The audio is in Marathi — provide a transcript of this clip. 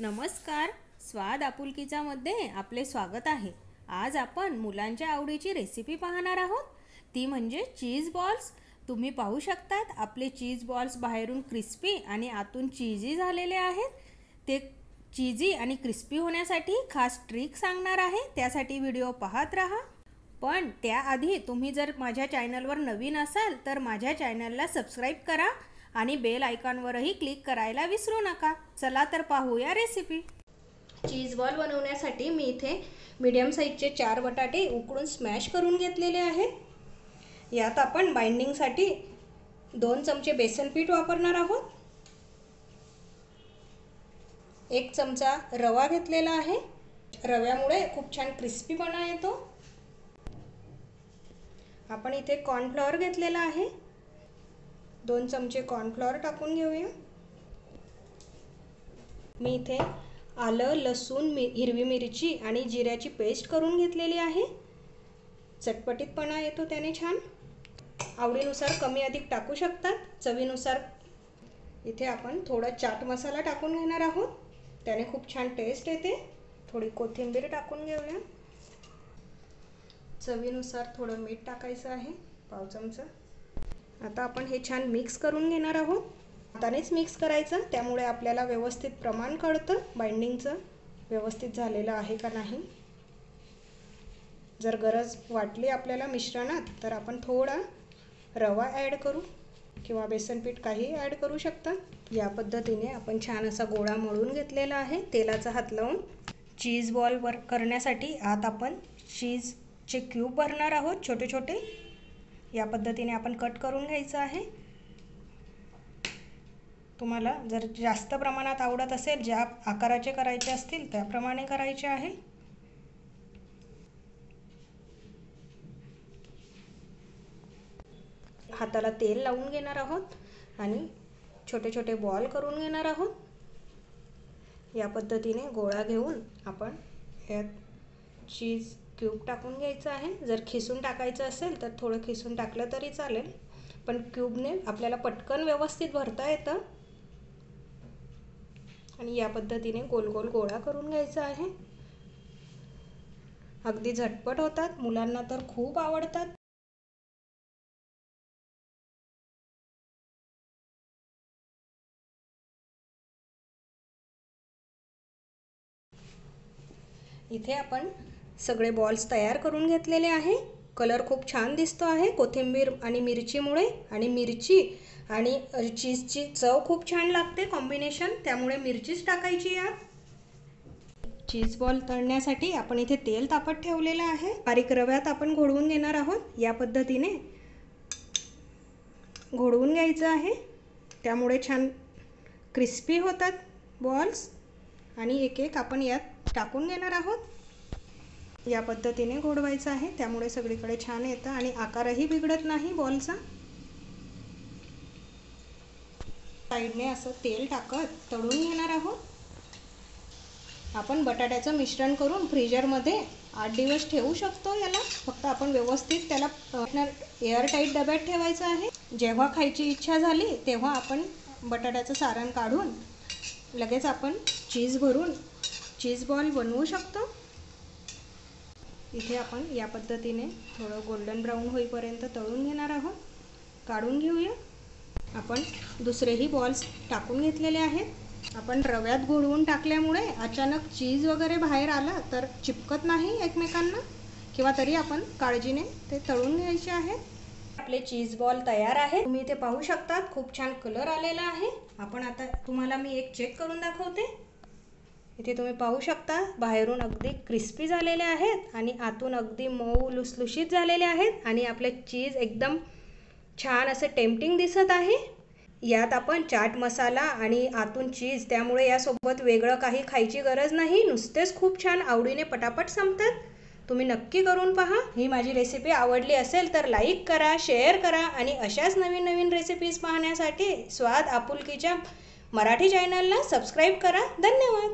नमस्कार. स्वाद आपुलकीच्यामध्ये आपले स्वागत आहे. आज आपण मुलांच्या आवडीची रेसिपी पाहणार आहोत. ती म्हणजे चीज बॉल्स तुम्ही पाहू शकतात आपले चीज बॉल्स बाहेरून क्रिस्पी आणि आतून चीजी झालेले आहेत. ते चीजी आणि क्रिस्पी होण्यासाठी खास ट्रिक सांगणार आहे. त्यासाठी व्हिडिओ पाहत राहा. पण त्याआधी तुम्ही जर माझ्या चॅनलवर नवीन असाल तर माझ्या चॅनलला सबस्क्राईब करा. आणि बेल आयकॉनवरही क्लिक करायला विसरू नका. चला तर पाहूया रेसिपी चीज बॉल बनवण्यासाठी मी इथे मीडियम साईजचे चार बटाटे उकडून स्मॅश करून घेतलेले आहेत. यात आपण बाइंडिंगसाठी दोन चमचे बेसन पीठ वापरणार आहोत. एक चमचा रवा घेतलेला आहे. रव्यामुळे खूप छान क्रिस्पीपणा येतो. आपण इथे कॉर्नफ्लॉवर घेतलेला आहे. दोन चमचे कॉर्नफ्लॉवर टाकून घेऊया. मी इथे आलं लसूण मि हिरवी मिरची आणि जिऱ्याची पेस्ट करून घेतलेली आहे. चटपटीतपणा येतो त्याने छान. आवडीनुसार कमी अधिक टाकू शकतात. चवीनुसार इथे आपण थोडा चाट मसाला टाकून घेणार आहोत. त्याने खूप छान टेस्ट येते. थोडी कोथिंबीर टाकून घेऊया. चवीनुसार थोडं मीठ टाकायचं आहे. पाव चमचा. आता आपण हे छान मिक्स करून घेणार आहोत. हातानेच मिक्स करायचं त्यामुळे आपल्याला व्यवस्थित प्रमाण कळतं बाइंडिंगचं व्यवस्थित झालेलं आहे का नाही. जर गरज वाटली आपल्याला मिश्रणात तर आपण थोडा रवा ॲड करू किंवा बेसनपीठ काही ॲड करू शकता. या पद्धतीने आपण छान असा गोळा मळून घेतलेला आहे तेलाचा हात लावून. चीज बॉल वर करण्यासाठी आत आपण चीजचे क्यूब भरणार आहोत छोटे छोटे या पद्धतीने आपण कट करून घ्यायचं आहे. तुम्हाला जर जास्त प्रमाणात आवडत असेल ज्या आकाराचे करायचे असतील त्याप्रमाणे करायचे आहे. हाताला तेल लावून घेणार आहोत आणि छोटे छोटे बॉल करून घेणार आहोत. या पद्धतीने गोळा घेऊन आपण यात चीज क्यूब टाकून घ्यायचं आहे. जर खिसून टाकायचं असेल तर थोडं खिसून टाकलं तरी चालेल. पण क्यूबने आपल्याला पटकन व्यवस्थित भरता येतं. आणि या पद्धतीने गोल गोल गोळा करून घ्यायचा आहे. अगदी झटपट होतात. मुलांना तर खूप आवडतात. इथे आपण सगळे बॉल्स तयार करून घेतलेले आहे. कलर खूप छान दिसतो आहे. कोथिंबीर आणि मिरचीमुळे आणि मिरची आणि चीजची चव खूप छान लागते कॉम्बिनेशन त्यामुळे मिरचीच टाकायची यात चीज बॉल तळण्यासाठी आपण इथे तेल तापत ठेवलेलं आहे. बारीक रव्यात आपण घोडवून घेणार आहोत. या पद्धतीने घोडवून घ्यायचं आहे. त्यामुळे छान क्रिस्पी होतात बॉल्स आणि एक एक आपण यात टाकून घेणार आहोत. या पद्धतीने घोडवायचं आहे. त्यामुळे सगळीकडे छान येतं आणि आकारही बिघडत नाही बॉलचा. साईडने असं तेल टाकत तळून घेणार आहोत. आपण बटाट्याचं मिश्रण करून फ्रीजरमध्ये आठ दिवस ठेवू शकतो याला. फक्त आपण व्यवस्थित त्याला एअरटाईट डब्यात ठेवायचं आहे. जेव्हा खायची इच्छा झाली तेव्हा आपण बटाट्याचं सारण काढून लगेच आपण चीज भरून चीज बॉल बनवू शकतो. इथे आपण या पद्धतीने थोडं गोल्डन ब्राऊन होईपर्यंत तळून घेणार आहोत. काढून घेऊया. आपण दुसरेही बॉल्स टाकून घेतलेले आहेत. आपण रव्यात घोळवून टाकल्यामुळे अचानक चीज वगैरे बाहेर आला तर चिपकत नाही एकमेकांना किंवा तरी आपण काळजीने ते तळून घ्यायचे आहेत. आपले चीज बॉल तयार आहे तुम्ही ते पाहू शकतात खूप छान कलर आलेला आहे. आपण आता तुम्हाला मी एक चेक करून दाखवते. इथे तुम्ही पाहू शकता बाहेरून अगदी क्रिस्पी झालेले आहेत आणि आतून अगदी मऊ लुसलुशीत झालेले आहेत आणि आपले चीज एकदम छान असं टेम्पटिंग दिसत आहे. यात आपण चाट मसाला आणि आतून चीज त्यामुळे यासोबत वेगळं काही खायची गरज नाही. नुसतेच खूप छान आवडीने पटापट संपतात. तुम्ही नक्की करून पहा. ही माझी रेसिपी आवडली असेल तर लाईक करा शेअर करा आणि अशाच नवीन नवीन रेसिपीज पाहण्यासाठी स्वाद आपुलकीच्या मराठी चॅनलला सबस्क्राईब करा. धन्यवाद!